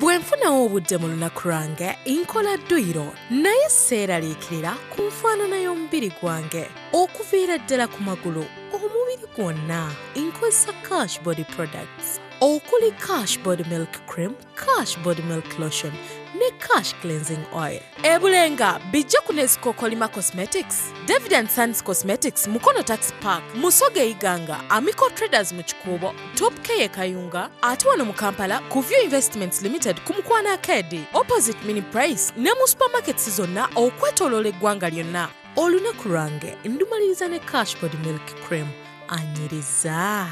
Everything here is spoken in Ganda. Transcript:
bwe nfunawo obudde mu lunaku lwange nkola dduyiro naye seeraliikirira ku nfaanana y'omubiri gwange okuviira ddala ku magulu omubiri gwonna nkozesa cash body products. Okuli cash body milk cream cash body milk lotion ne cash cleansing oil. Ebulenga bijja ku nesikokolima cosmetics david and sons cosmetics mukono tax park musoga eyiganga amico traders mu kikuubo top k e kayunga ate wano mu kampala ku view investments limited ku mukwana akedi. Opposite mini price ne mu supermarkets zonna okwetooloola eggwanga lyonna olunaku lwange ndumaliriza ne cash milk cream anyiriza